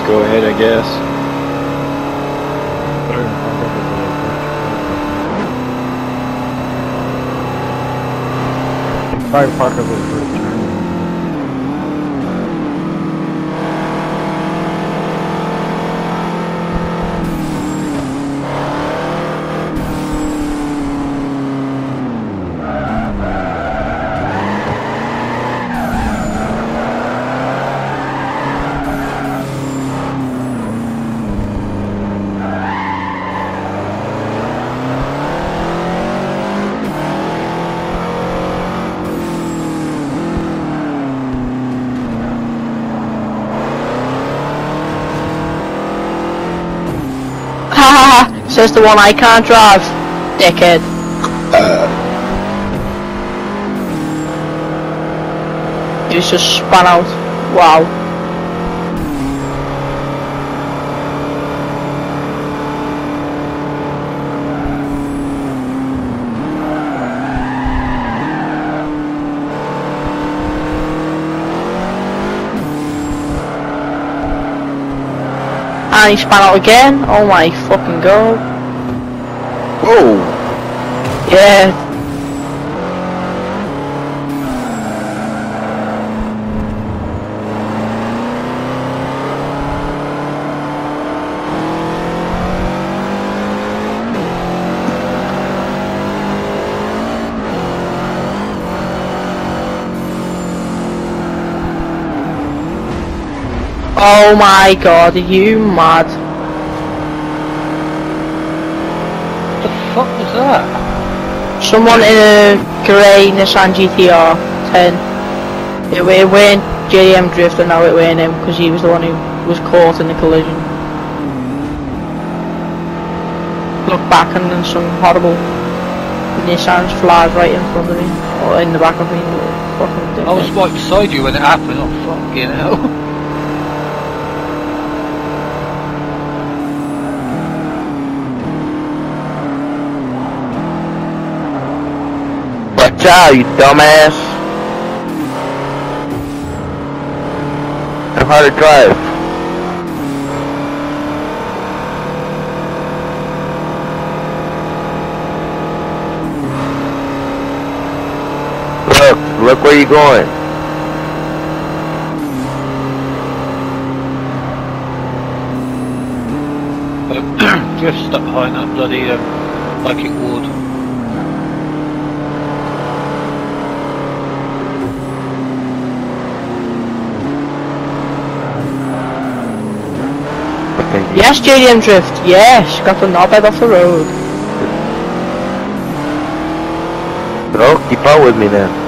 go ahead, I guess. Probably park Says the one I can't drive. Dickhead. Uh. He's just spun out. Wow. And he spun out again. Oh my fucking god. Whoa! Yeah. Oh my god, are you mad? What the fuck was that? Someone in a grey Nissan GTR 10. It, it weren't JDM Drift, I know it weren't him, because he was the one who was caught in the collision. Look back and then some horrible Nissan's flies right in front of me, or in the back of me. Fucking I was right beside you when it happened. Oh fucking hell. Watch out, you dumbass! Know how to drive. Look, look where you're going. Drift stuck behind that bloody um, Viking ward. Okay, Yes, JDM Drift, yes, got the knobhead off the road. So, keep up with me then.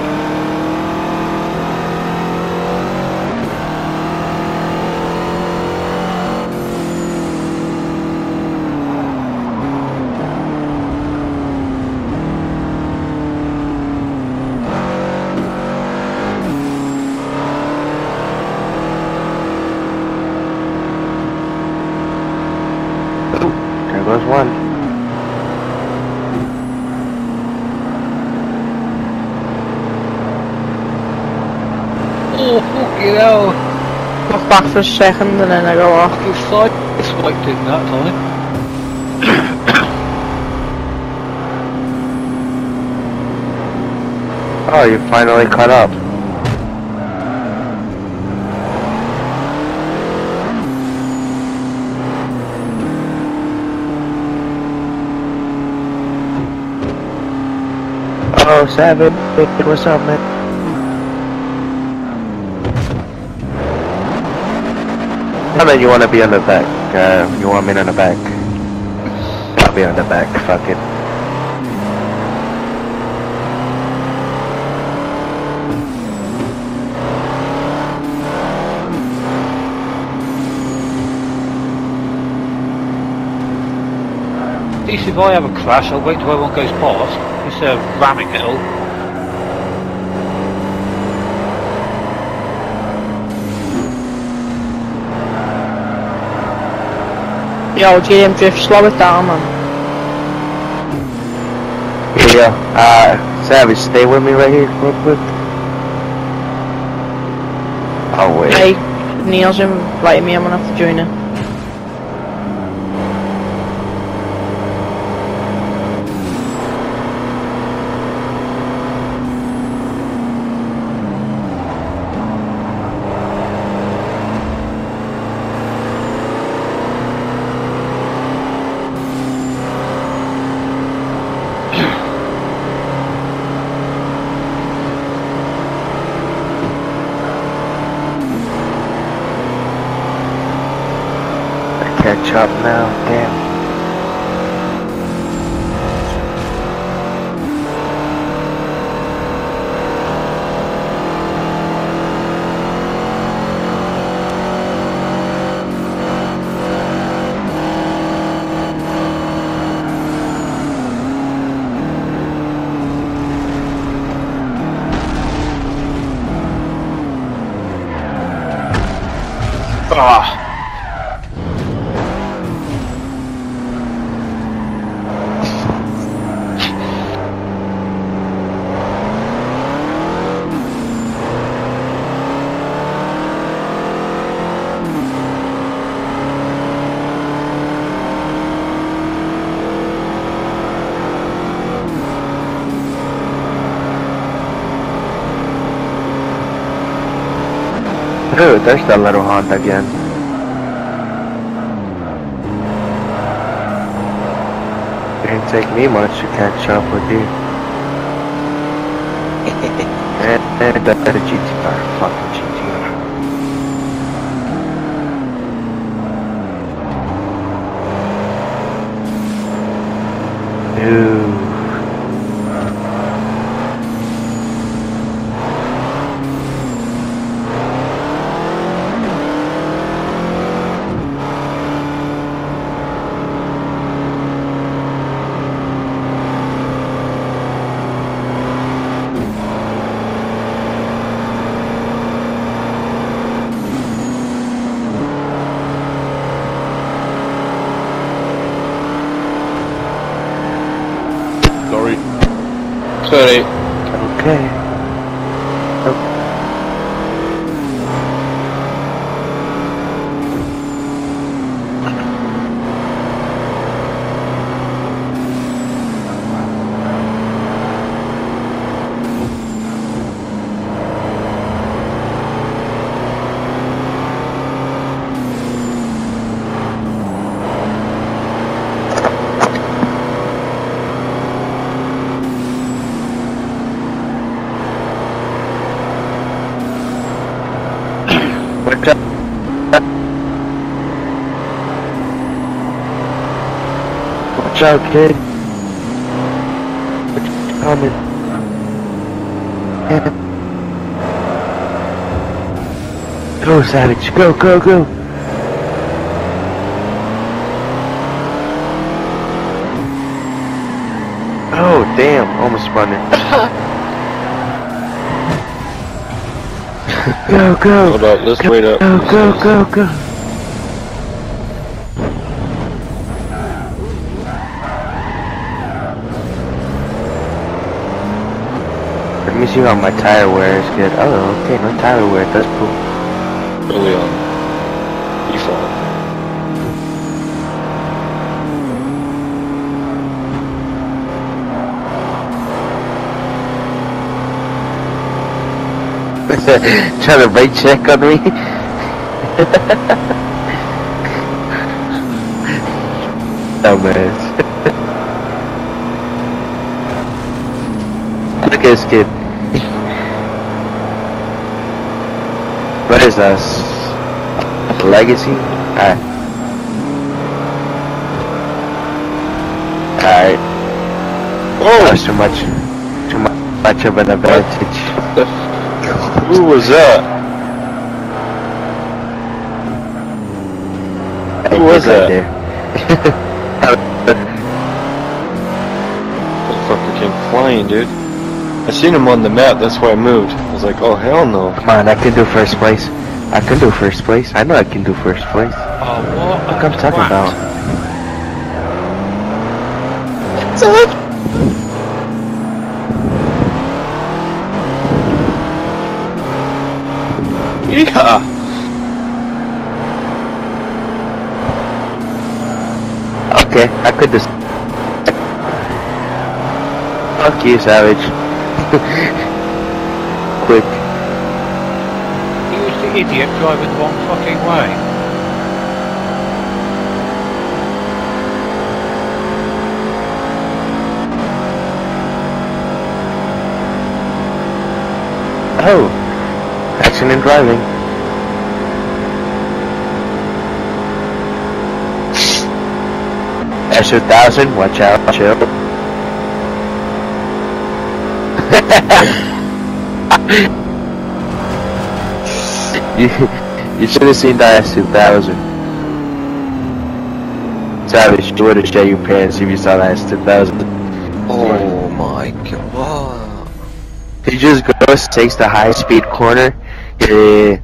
There goes one. Oh fucking hell. Look back for a second and then I go off. Your side swiped in that time. Oh, you finally caught up. Oh, Savage, what's up, man? I you want to be on the back. Uh, you want me on the back? I'll be on the back. Fuck it. Least if I have a crash, I'll wait till everyone goes past instead of ramming it all. Yo, GM Drift, slow it down, man. Yeah, uh, Savage, stay with me right here real quick. Oh, wait. Hey, Neil's inviting me, I'm gonna have to join him. Stop now. Damn. Ah. Ooh, there's that little Honda again. Didn't take me much to catch up with you. and, and that that GTR, fucking GTR. Ooh. Sorry. Okay. Watch out. Watch out, kid. What's coming? Yeah. Go, Savage. Go, go, go. Oh, damn. Almost spun it. go, go. Hold up, let's wait up. Go, go, go, go. Let me see how my tire wear is good. Oh, okay, no tire wear. That's cool. Early on. Default. Trying to brake check on me. Dumbass. Look at this kid. What is this? Legacy? Alright. Alright. Oh! That's too much. Too mu- much of an advantage. Who was that? Who was kid right that? there. Motherfucker came flying, dude. I seen him on the map, that's why I moved. I was like, oh hell no. Come on, I can do first place. I can do first place. I know I can do first place. Oh, what? What I'm talking about? Yeah! Okay, I could just. Fuck you, Savage. Quick. He was the idiot driving the wrong fucking way. Oh, action in driving. S2000, watch out, chill. You, you should have seen the S2000. Savage, you would have shit your pants if you saw the S2000. Oh my god. He just goes, takes the high speed corner, eh,